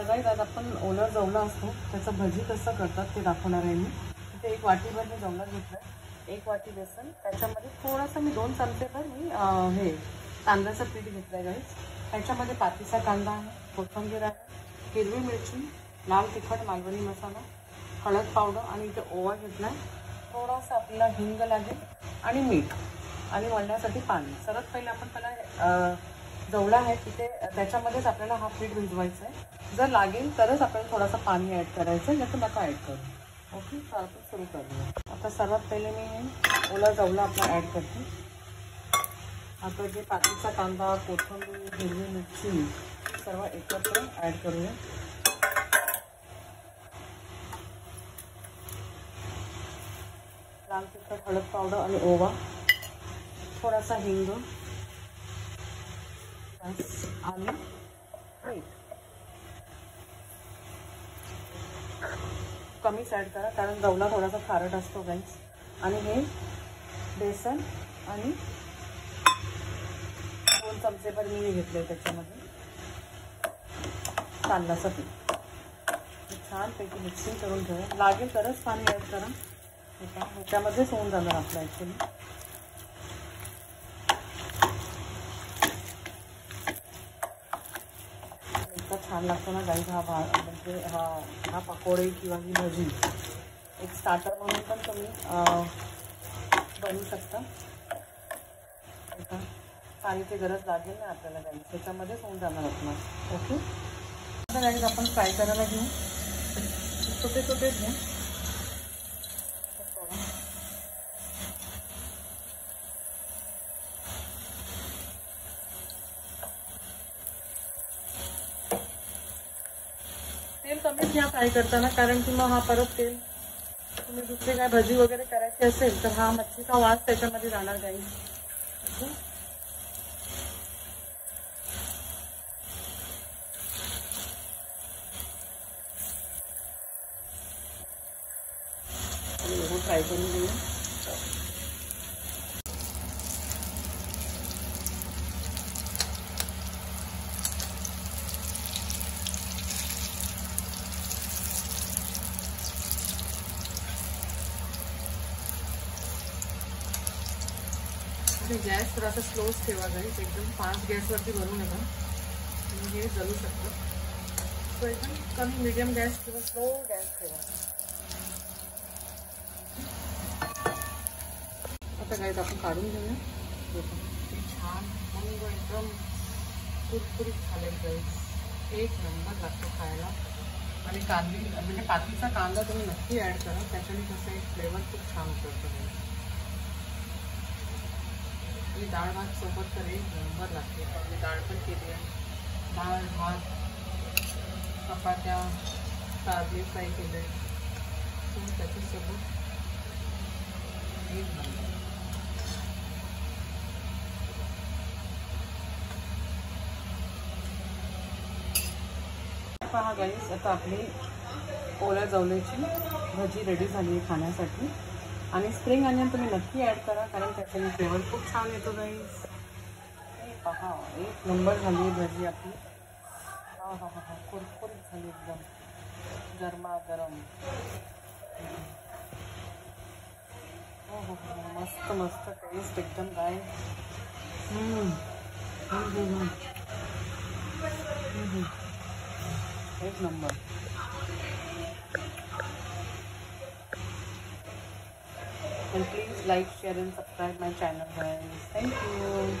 Guys आज आपण ओला जवला असतो. त्याचं भजी कसं करतात ते दाखवणार आहे मी. तिथे एक वाटीभर मी जवला घेतलं एक वाटी बेसन. त्याच्यामध्ये थोडासा मी दोन चमचेभर मी हे तांदळाचं पीठ घेतलं आहे गाईज त्याच्यामध्ये पातीचा कांदा आहे कोथिंबीर आहे हिरवी मिरची लाल तिखट मालवणी मसाला हळद पावडर आणि इथे ओवा घेतला आहे थोडासा आपल्याला हिंग लागेल आणि मीठ आणि वळण्यासाठी पाणी. सर्वात पहिले आपण त्याला अं, जवळा आहे तिथे त्याच्यामध्येच आपल्याला हा पीठ भिजवायचं आहे. जर लागेल तरच आपल्याला थोडासा पाणी ॲड करायचं आहे तर नका ॲड करू. ओके तर आपण सुरू करूया. आता सर्वात पहिले मी ओला जवला आपला ॲड करते. आता जे पातीचा कांदा कोथिंबीर हिरवी मिरची सर्व एकत्र ॲड करूया. लाल तिखट हळद पावडर आणि ओवा थोडासा हिंग आणि मीठ. सॅड करा कारण गवला थोडासा खारट असतो गाईस आणि हे बेसन आणि दोन चमचेभर मी घेतले त्याच्यामध्ये. तांदळाचं पीठ. छानपैकी मिक्सिंग करून ठेवा. लागेल तरच पाणी ॲड करा पहा, ह्याच्यामध्येच होऊन जाणार छान लागतो ना गाईज हा भा हा हा पकोडे किंवा ही भजी एक स्टार्टर म्हणून पण तुम्ही बनवू शकता पाणीची गरज लागेल ना आपल्याला गाईज त्याच्यामध्येच होऊन जाणार आपलं ओके आता गाईज आपण फ्राय करायला घेऊ छोटे छोटे घ्या घ्या फ्राय करताना कारण की मग हा परत तेल तुम्ही दुसरी काय भजी वगैरे करायची असेल तर हा मच्छीचा वास त्याच्यामध्ये जाणार जाईल करून घेऊया आणि गॅस थोडासा स्लोच ठेवा जाईल एकदम फास्ट गॅसवरती बनवू नका हे जलू शकता तो एकदम कमी मिडियम गॅस किंवा स्लो गॅस ठेवा आता हे पहा, किती छान मग एकदम कुरकुरीत झाले गाईस एक नंबर लागतो खायला आणि कांदी म्हणजे पातीचा कांदा तुम्ही नक्की ॲड करा। त्याच्याने कसं एक फ्लेवर खूप छान उतरतो आणि डाळ भात सोबत एक नंबर लागते मी डाळ पण केली आहे डाळ भात, चपात्या कारली फ्राय केले तर त्याच्यासोबत पहा गाईस आता आपली ओल्या जवल्याची भजी रेडी झाली आहे खाण्यासाठी. स्प्रिंग अनियन तुम्ही नक्की ॲड करा कारण त्याच्याने फ्लेवर खूप छान येतो गाईस पहा एक नंबर भजी आपली. हा हा हा हा कुरकुरीत एकदम. गरमा गरम मस्त मस्त टेस्ट एकदम हम्म, हम्म. हम्म, हम्म. एक number and please like share and subscribe my channel guys. Thank you